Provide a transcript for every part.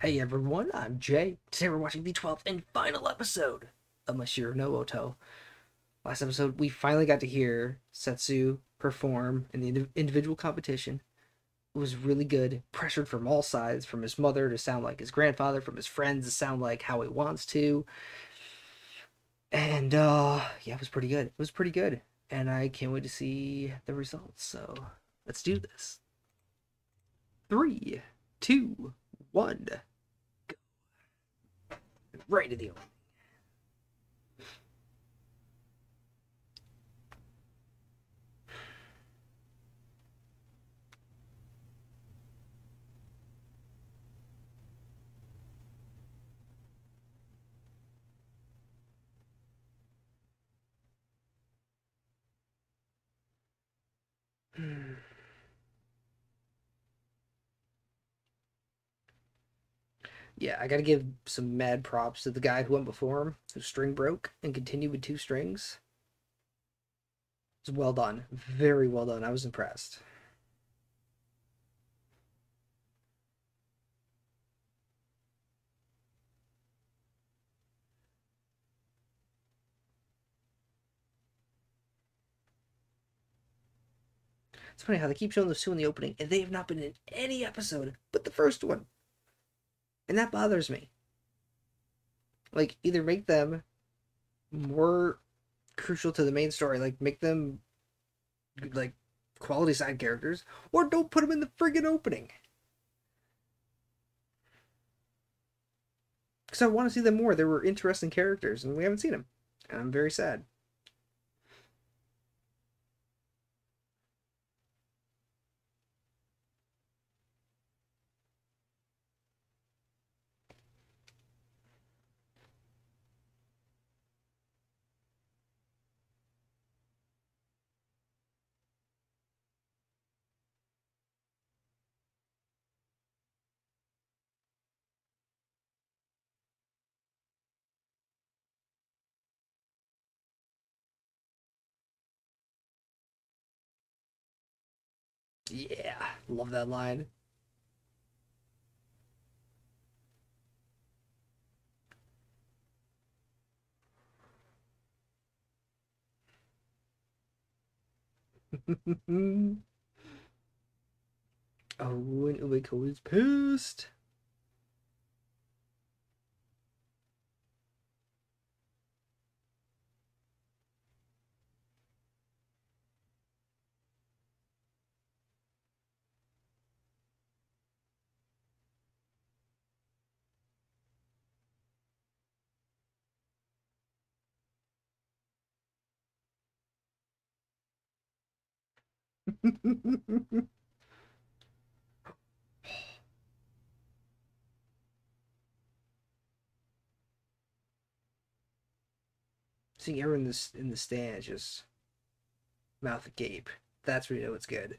Hey everyone, I'm Jay. Today we're watching the 12th and final episode of Mashiro no Oto. Last episode, we finally got to hear Setsu perform in the individual competition. It was really good, pressured from all sides, from his mother to sound like his grandfather, from his friends to sound like how he wants to. And uh yeah, it was pretty good. It was pretty good. And I can't wait to see the results. So let's do this. Three, two, one. Right to the opening. Hmm. Yeah, I gotta give some mad props to the guy who went before him, whose string broke and continued with two strings. It's well done. Very well done. I was impressed. It's funny how they keep showing those two in the opening, and they have not been in any episode but the first one. And that bothers me. Like, either make them more crucial to the main story, like, make them, like, quality side characters, or don't put them in the friggin' opening. Because I want to see them more. They were interesting characters, and we haven't seen them. And I'm very sad. Yeah, love that line. oh, and Umeko is pissed. Seeing everyone in the in the stand just mouth agape. That's where you know it's good.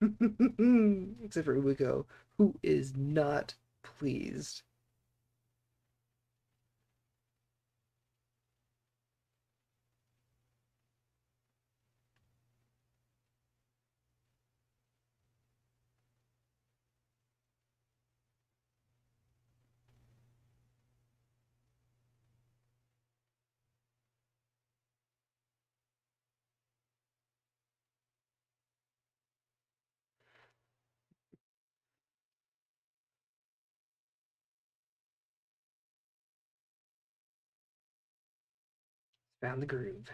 Except for Umeko, who is not pleased. Found the groove.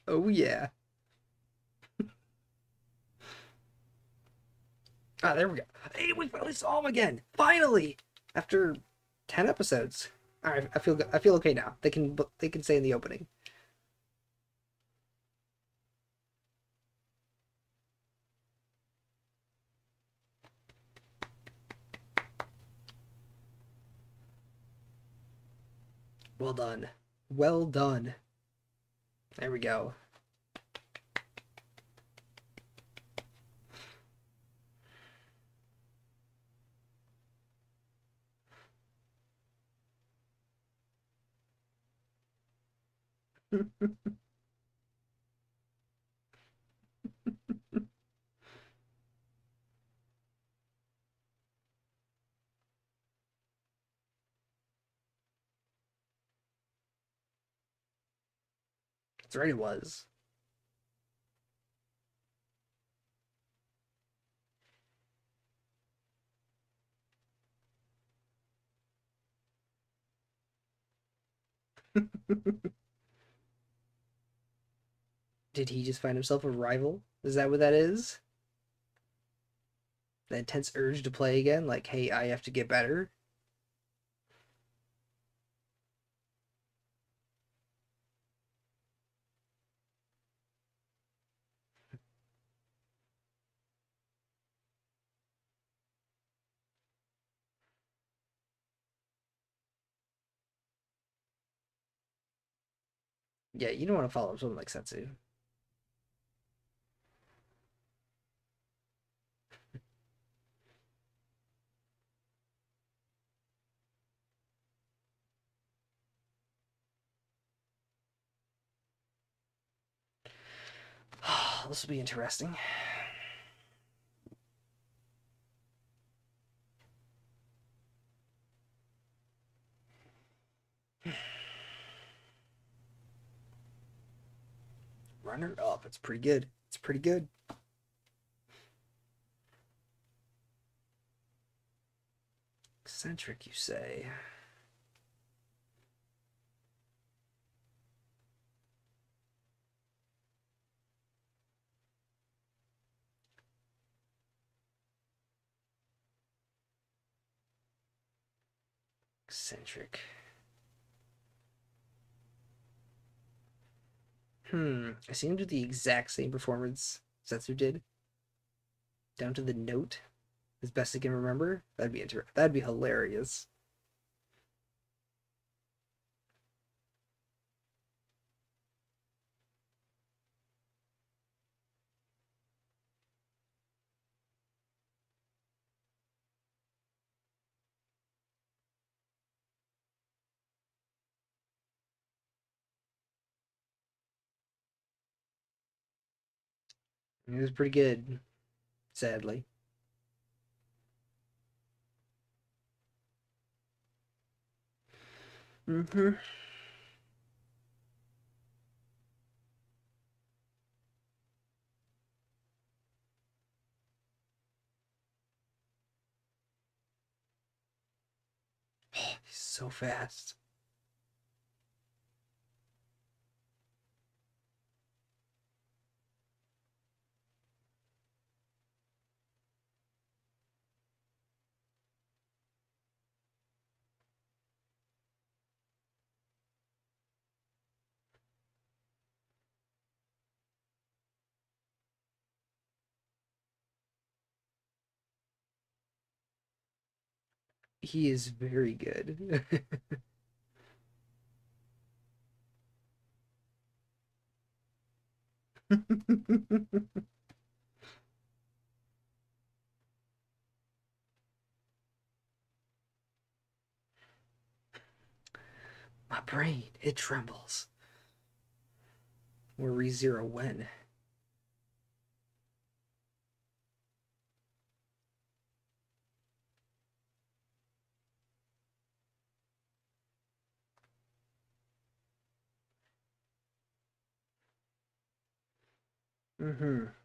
oh yeah. Ah, there we go. Hey, we finally saw him again. Finally, after ten episodes. All right, I feel. I feel okay now. They can they can say in the opening. Well done. Well done. There we go. It was. Did he just find himself a rival? Is that what that is? The intense urge to play again? Like, hey, I have to get better? Yeah, you don't want to follow someone like Setsu. This will be interesting. Runner up. It's pretty good. It's pretty good. Eccentric, you say? Eccentric. Hmm. I seem to do the exact same performance Setsu did. Down to the note, as best I can remember. That'd be inter- That'd be hilarious. It was pretty good, sadly. Mm-hmm. Oh, he's so fast. He is very good. My brain, it trembles. Where we zero when? Mm-hmm.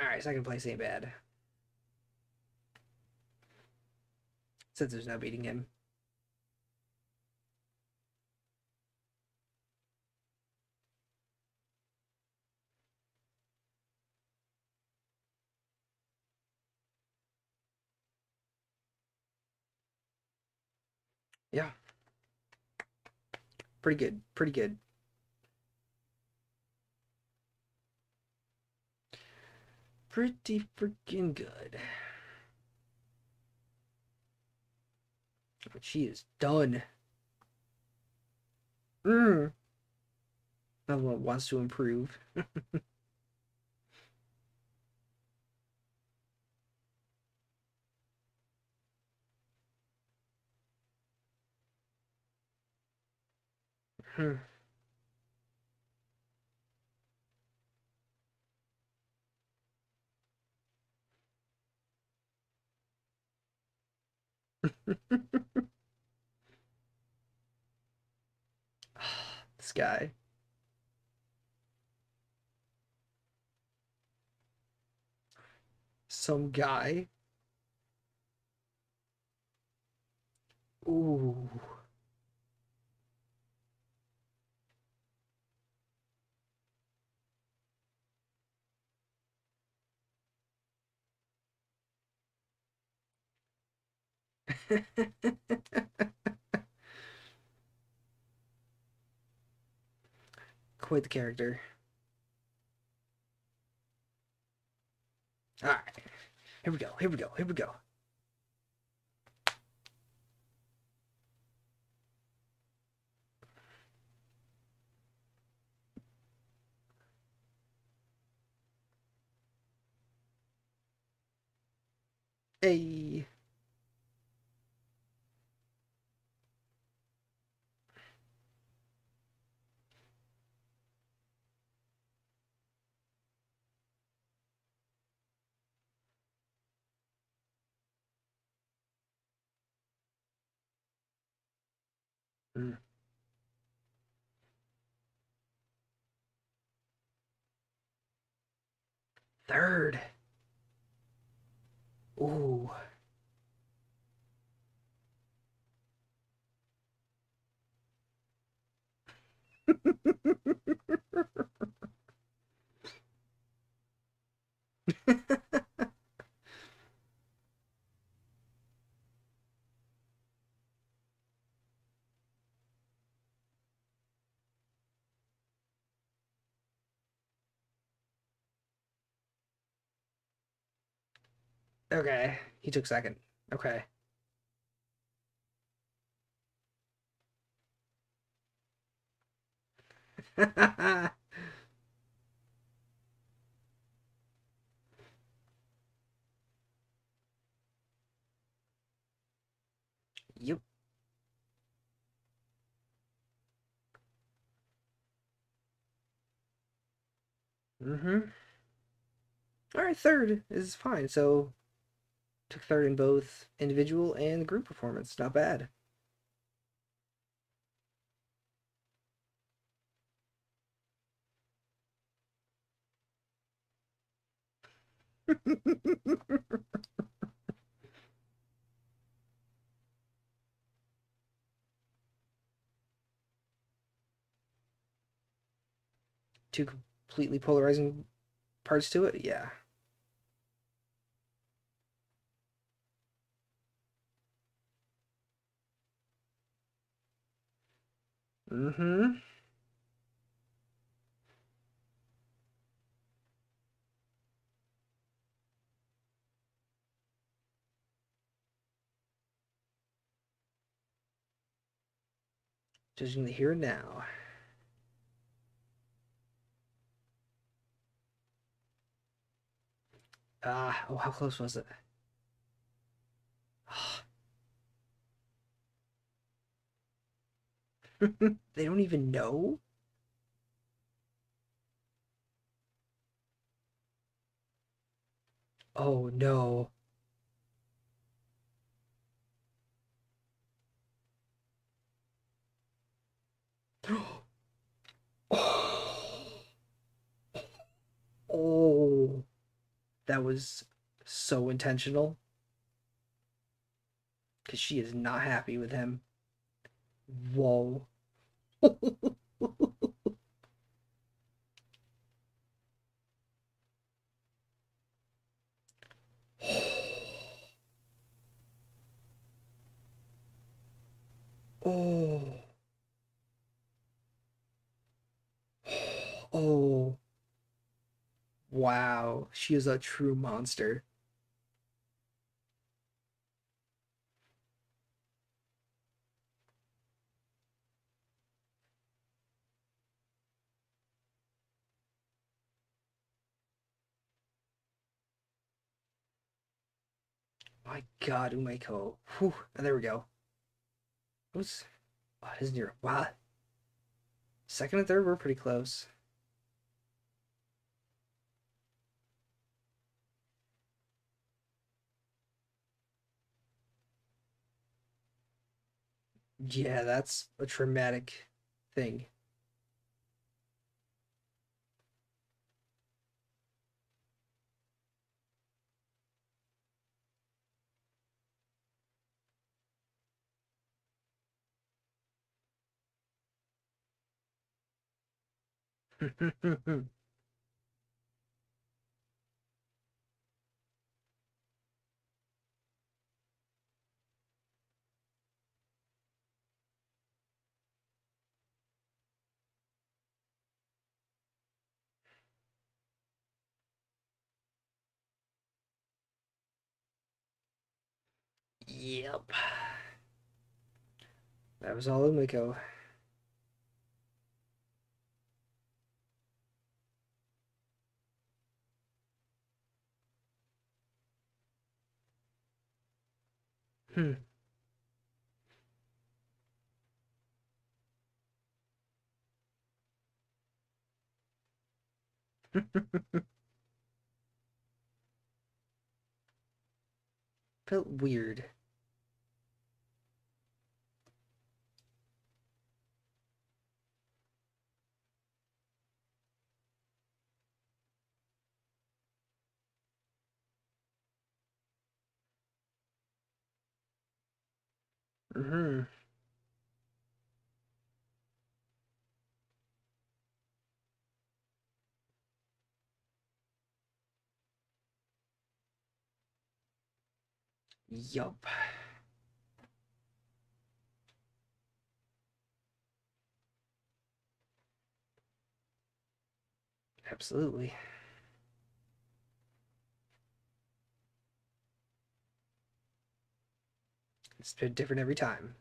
Alright, second place ain't bad. Since there's no beating him. Yeah. Pretty good. Pretty good. Pretty freaking good. But she is done. Mm. Another one wants to improve. hmm. This guy. Some guy. Ooh. Quite the character. Alright. Here we go. Here we go. Here we go. Hey. Third. Ooh. okay, he took second. Okay. yep. Mm-hmm. All right, third is fine. So took third in both individual and group performance. Not bad. Two completely polarizing parts to it? Yeah. Mm-hmm. Judging the here and now. Ah, oh, how close was it? they don't even know? Oh no. oh. that was so intentional. Because she is not happy with him. Whoa. oh. Oh. Wow, she is a true monster. My god, Umeko. Whew, and there we go. Who's oh, his near wow. Second and third were pretty close. Yeah, that's a traumatic thing. Yep. That was all Umeko. Hmm. Felt weird. Mm-hmm. Yup. Absolutely. It's different every time.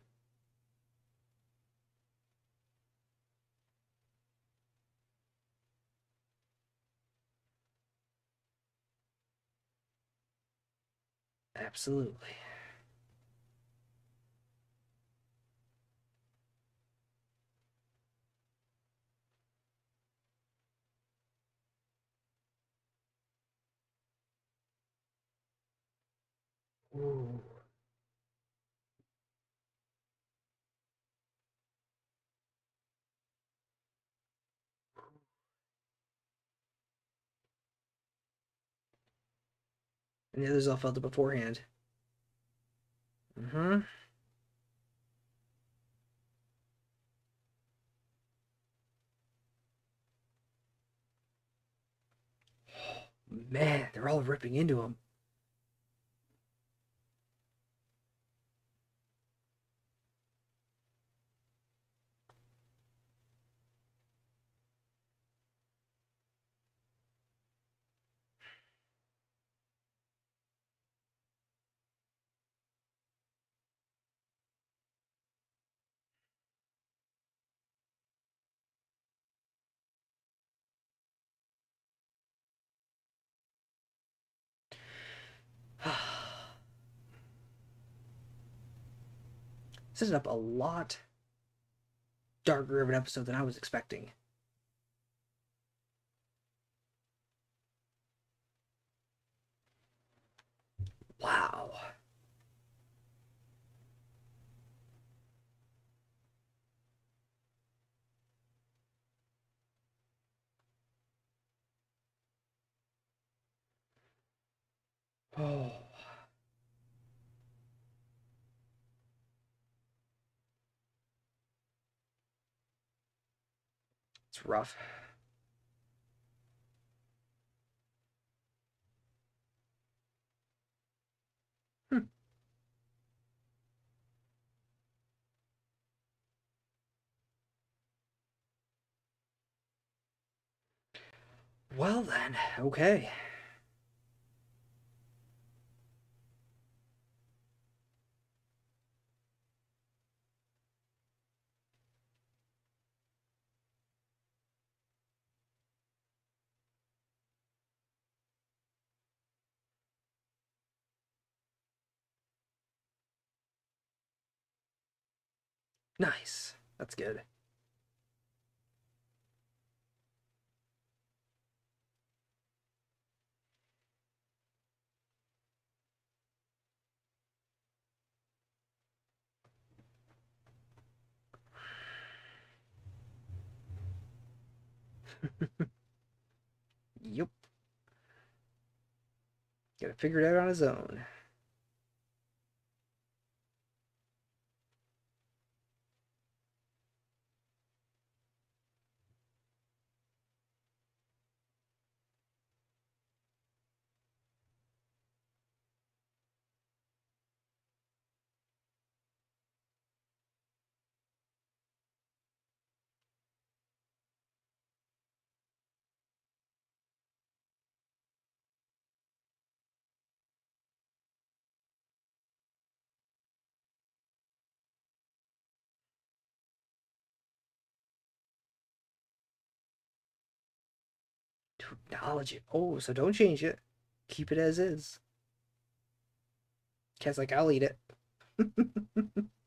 Absolutely. And the others all felt it beforehand. Mm-hmm. Man, they're all ripping into him. This is up a lot darker of an episode than I was expecting. Wow. Oh. It's rough. Hmm. Well then, okay. Nice. That's good. yep. Gotta figure it out on his own. Acknowledge it. Oh, so don't change it. Keep it as is. Cat's like, I'll eat it.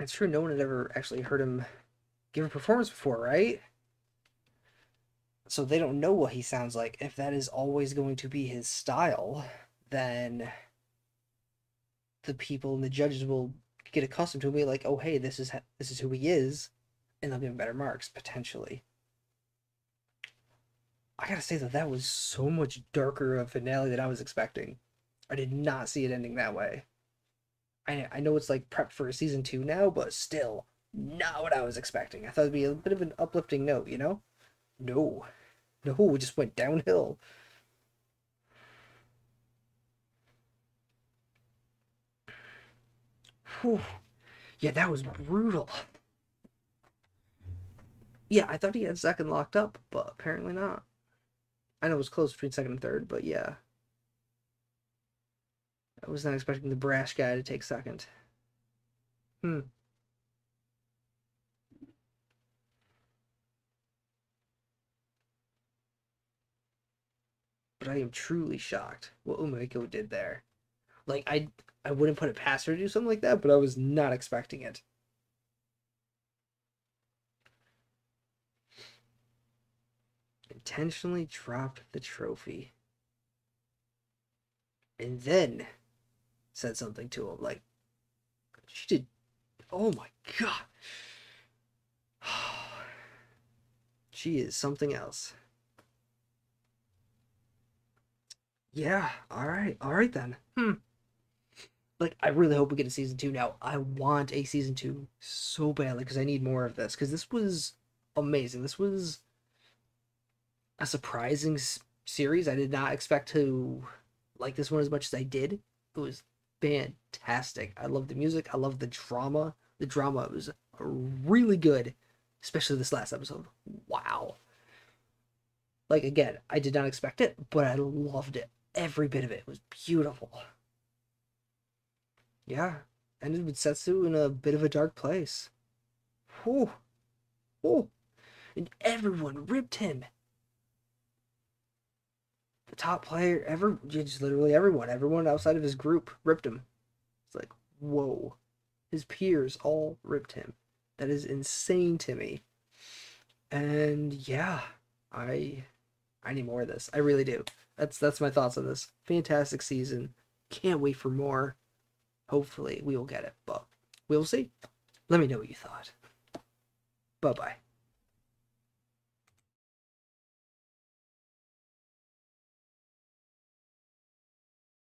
it's true, no one had ever actually heard him give a performance before, right? So they don't know what he sounds like. If that is always going to be his style, then the people and the judges will get accustomed to him, be like, "Oh, hey, this is this is who he is," and they'll give him better marks potentially. I gotta say that that was so much darker of a finale than I was expecting. I did not see it ending that way. I I know it's like prepped for season two now, but still not what I was expecting. I thought it'd be a bit of an uplifting note, you know? No. No, we just went downhill. Whew. Yeah, that was brutal. Yeah, I thought he had second locked up, but apparently not. I know it was close between second and third, but yeah. I was not expecting the brash guy to take second. Hmm. But I am truly shocked what Umeko did there. Like I I wouldn't put it past her to do something like that, but I was not expecting it. Intentionally dropped the trophy. And then said something to him. Like, she did. Oh my god. she is something else. Yeah, alright, alright then. Hmm. Like, I really hope we get a season two now. I want a season two so badly because I need more of this. Because this was amazing. This was a surprising series. I did not expect to like this one as much as I did. It was fantastic. I love the music. I love the drama. The drama was really good, especially this last episode. Wow. Like again, I did not expect it, but I loved it. Every bit of it was beautiful. Yeah, ended with Setsu in a bit of a dark place. Whew. Whew. And everyone ripped him. Top player ever, just literally everyone, everyone outside of his group ripped him. It's like, whoa. His peers all ripped him. That is insane to me. And yeah, I I need more of this. I really do. That's that's my thoughts on this. Fantastic season. Can't wait for more. Hopefully we will get it, but we'll see. Let me know what you thought. Bye bye.